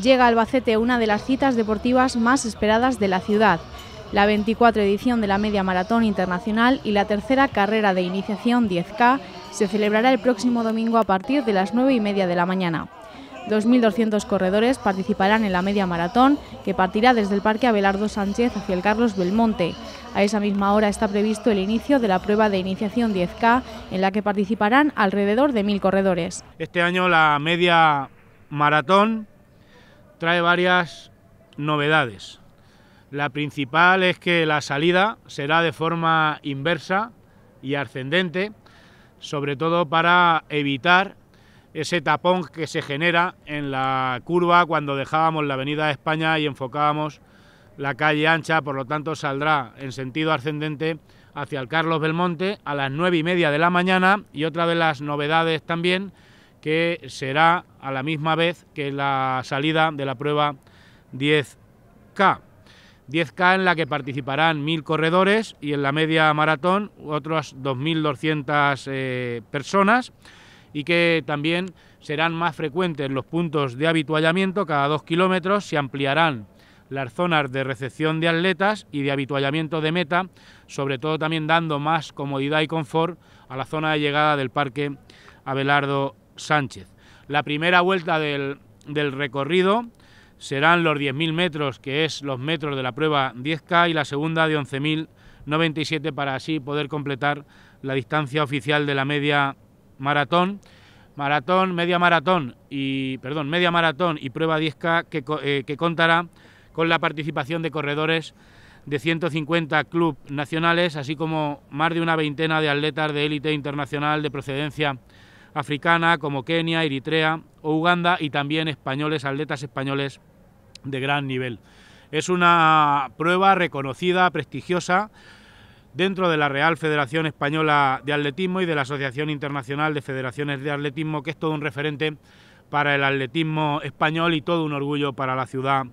llega a Albacete una de las citas deportivas más esperadas de la ciudad, la 24 edición de la Media Maratón Internacional y la tercera carrera de iniciación 10K se celebrará el próximo domingo a partir de las 9 y media de la mañana. 2.200 corredores participarán en la media maratón, que partirá desde el Parque Abelardo Sánchez hacia el Carlos Belmonte. A esa misma hora está previsto el inicio de la prueba de iniciación 10K, en la que participarán alrededor de 1.000 corredores. Este año la media maratón trae varias novedades. La principal es que la salida será de forma inversa y ascendente, sobre todo para evitar ese tapón que se genera en la curva cuando dejábamos la Avenida de España y enfocábamos la calle ancha, por lo tanto saldrá en sentido ascendente hacia el Carlos Belmonte a las nueve y media de la mañana y otra de las novedades también que será a la misma vez que la salida de la prueba 10K. 10K en la que participarán mil corredores y en la media maratón otras 2.200 eh, personas y que también serán más frecuentes los puntos de habituallamiento, cada dos kilómetros se ampliarán las zonas de recepción de atletas y de habituallamiento de meta, sobre todo también dando más comodidad y confort a la zona de llegada del Parque Abelardo Sánchez. La primera vuelta del, recorrido serán los 10.000 metros, que es los metros de la prueba 10K, y la segunda de 11.097 para así poder completar la distancia oficial de la media maratón. Maratón, media maratón y perdón, media maratón y prueba 10K que, eh, que contará con la participación de corredores de 150 clubes nacionales, así como más de una veintena de atletas de élite internacional de procedencia africana como Kenia, Eritrea o Uganda y también españoles, atletas españoles de gran nivel. Es una prueba reconocida, prestigiosa, dentro de la Real Federación Española de Atletismo y de la Asociación Internacional de Federaciones de Atletismo, que es todo un referente para el atletismo español y todo un orgullo para la ciudad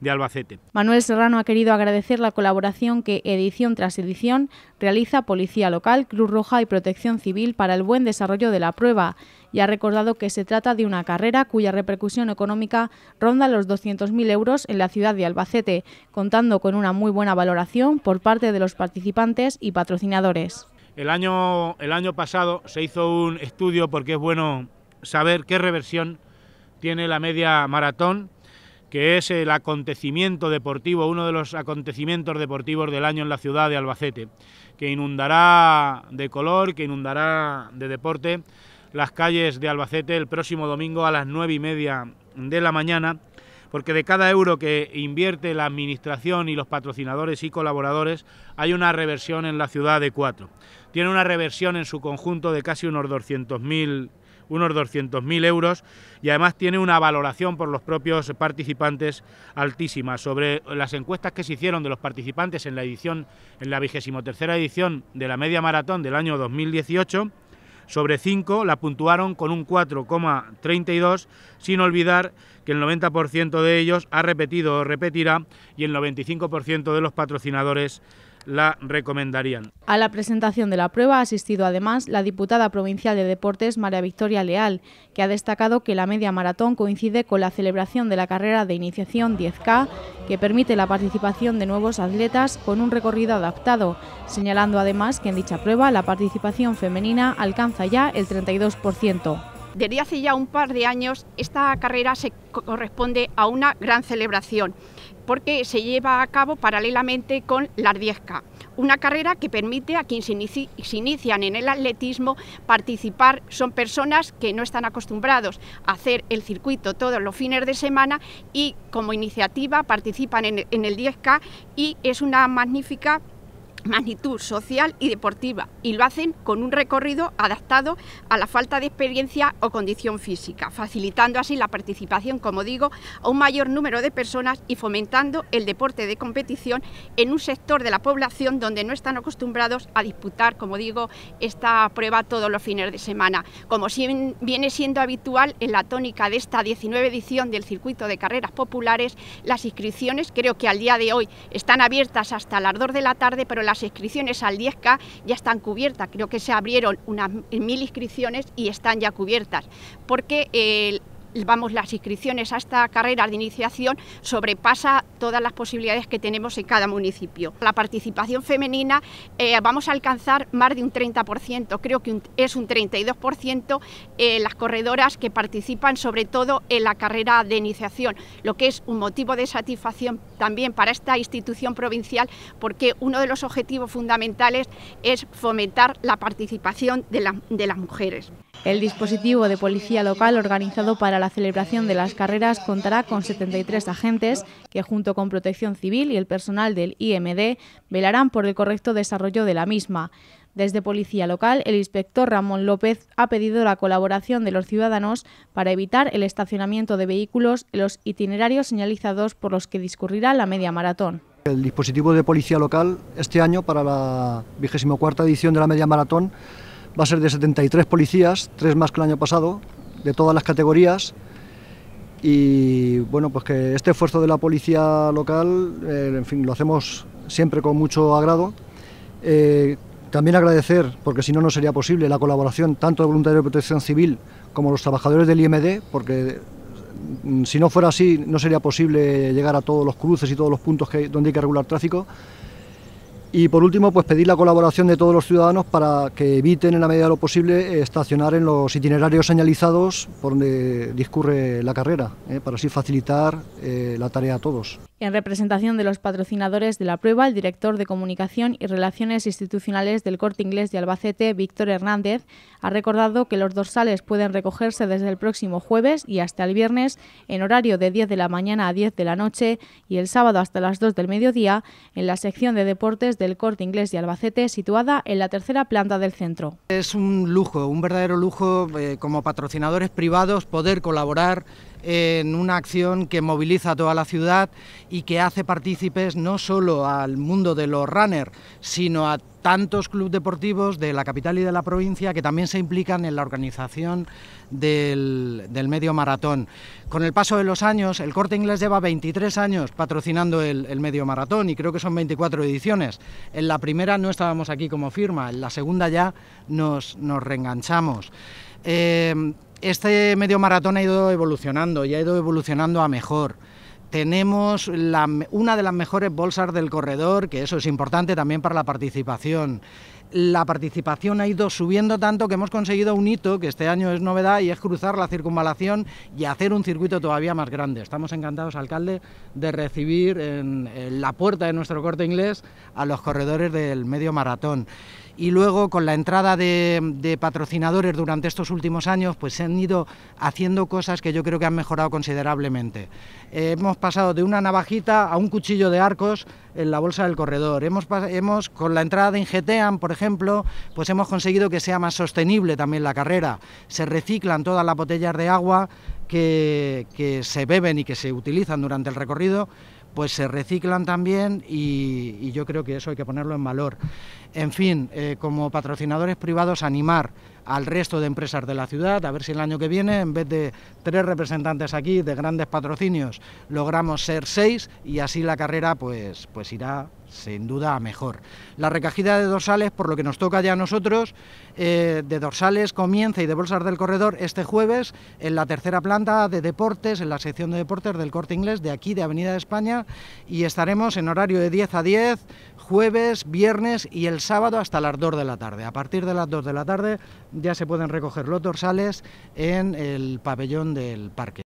de Albacete. Manuel Serrano ha querido agradecer la colaboración que edición tras edición realiza Policía Local, Cruz Roja y Protección Civil para el buen desarrollo de la prueba y ha recordado que se trata de una carrera cuya repercusión económica ronda los 200.000 euros en la ciudad de Albacete, contando con una muy buena valoración por parte de los participantes y patrocinadores. El año, el año pasado se hizo un estudio porque es bueno saber qué reversión tiene la media maratón que es el acontecimiento deportivo, uno de los acontecimientos deportivos del año en la ciudad de Albacete, que inundará de color, que inundará de deporte las calles de Albacete el próximo domingo a las nueve y media de la mañana, porque de cada euro que invierte la administración y los patrocinadores y colaboradores hay una reversión en la ciudad de cuatro. Tiene una reversión en su conjunto de casi unos 200.000 unos 200.000 euros y además tiene una valoración por los propios participantes altísima. Sobre las encuestas que se hicieron de los participantes en la edición, en la vigésimo tercera edición de la media maratón del año 2018, sobre 5 la puntuaron con un 4,32, sin olvidar que el 90% de ellos ha repetido o repetirá y el 95% de los patrocinadores la recomendarían. A la presentación de la prueba ha asistido además la diputada provincial de Deportes María Victoria Leal, que ha destacado que la media maratón coincide con la celebración de la carrera de iniciación 10K, que permite la participación de nuevos atletas con un recorrido adaptado, señalando además que en dicha prueba la participación femenina alcanza ya el 32%. Desde hace ya un par de años esta carrera se corresponde a una gran celebración porque se lleva a cabo paralelamente con la 10K, una carrera que permite a quienes se, inician en el atletismo participar. Son personas que no están acostumbrados a hacer el circuito todos los fines de semana y como iniciativa participan en el 10K y es una magnífica magnitud social y deportiva y lo hacen con un recorrido adaptado a la falta de experiencia o condición física, facilitando así la participación, como digo, a un mayor número de personas y fomentando el deporte de competición en un sector de la población donde no están acostumbrados a disputar, como digo, esta prueba todos los fines de semana. Como viene siendo habitual en la tónica de esta 19 edición del circuito de carreras populares, las inscripciones creo que al día de hoy están abiertas hasta las 2 de la tarde, pero las las inscripciones al 10K ya están cubiertas. Creo que se abrieron unas mil inscripciones y están ya cubiertas, porque vamos, las inscripciones a esta carrera de iniciación sobrepasa todas las posibilidades que tenemos en cada municipio. La participación femenina eh, vamos a alcanzar más de un 30%, creo que es un 32% eh, las corredoras que participan sobre todo en la carrera de iniciación, lo que es un motivo de satisfacción también para esta institución provincial porque uno de los objetivos fundamentales es fomentar la participación de, de las mujeres. El dispositivo de policía local organizado para la celebración de las carreras contará con 73 agentes que junto con Protección Civil y el personal del IMD velarán por el correcto desarrollo de la misma. Desde Policía Local, el inspector Ramón López ha pedido la colaboración de los ciudadanos para evitar el estacionamiento de vehículos en los itinerarios señalizados por los que discurrirá la media maratón. El dispositivo de Policía Local este año para la 24 edición de la media maratón va a ser de 73 policías, tres más que el año pasado, de todas las categorías. Y bueno, pues que este esfuerzo de la policía local, eh, en fin, lo hacemos siempre con mucho agrado. Eh, también agradecer, porque si no, no sería posible, la colaboración tanto de voluntarios de protección civil como los trabajadores del IMD, porque mm, si no fuera así, no sería posible llegar a todos los cruces y todos los puntos donde hay que regular tráfico. Y por último, pues pedir la colaboración de todos los ciudadanos para que eviten en la medida de lo posible estacionar en los itinerarios señalizados por donde discurre la carrera, ¿eh? para así facilitar eh, la tarea a todos. En representación de los patrocinadores de la prueba, el director de Comunicación y Relaciones Institucionales del Corte Inglés de Albacete, Víctor Hernández, ha recordado que los dorsales pueden recogerse desde el próximo jueves y hasta el viernes en horario de 10 de la mañana a 10 de la noche y el sábado hasta las 2 del mediodía en la sección de deportes del Corte Inglés de Albacete, situada en la tercera planta del centro. Es un lujo, un verdadero lujo eh, como patrocinadores privados poder colaborar en una acción que moviliza a toda la ciudad y que hace partícipes no solo al mundo de los runners, sino a tantos clubes deportivos de la capital y de la provincia que también se implican en la organización del, medio maratón. Con el paso de los años, el Corte Inglés lleva 23 años patrocinando el, medio maratón y creo que son 24 ediciones. En la primera no estábamos aquí como firma, en la segunda ya nos, reenganchamos. Eh, este medio maratón ha ido evolucionando y ha ido evolucionando a mejor. Tenemos una de las mejores bolsas del corredor, que eso es importante también para la participación. La participación ha ido subiendo tanto que hemos conseguido un hito, que este año es novedad, y es cruzar la circunvalación y hacer un circuito todavía más grande. Estamos encantados, alcalde, de recibir en, la puerta de nuestro corte inglés a los corredores del medio maratón y luego con la entrada de, patrocinadores durante estos últimos años, pues se han ido haciendo cosas que yo creo que han mejorado considerablemente. Eh, hemos pasado de una navajita a un cuchillo de arcos en la bolsa del corredor. Hemos, hemos, con la entrada de Ingeteam, por ejemplo, pues hemos conseguido que sea más sostenible también la carrera. Se reciclan todas las botellas de agua que, que se beben y que se utilizan durante el recorrido pues se reciclan también y, yo creo que eso hay que ponerlo en valor. En fin, eh, como patrocinadores privados, animar al resto de empresas de la ciudad, a ver si el año que viene, en vez de tres representantes aquí de grandes patrocinios, logramos ser seis y así la carrera pues, pues irá sin duda mejor. La recogida de dorsales, por lo que nos toca ya a nosotros, eh, de dorsales comienza y de bolsas del corredor este jueves en la tercera planta de deportes, en la sección de deportes del corte inglés de aquí, de Avenida de España, y estaremos en horario de 10 a 10, jueves, viernes y el sábado hasta las 2 de la tarde. A partir de las 2 de la tarde ya se pueden recoger los dorsales en el pabellón del parque.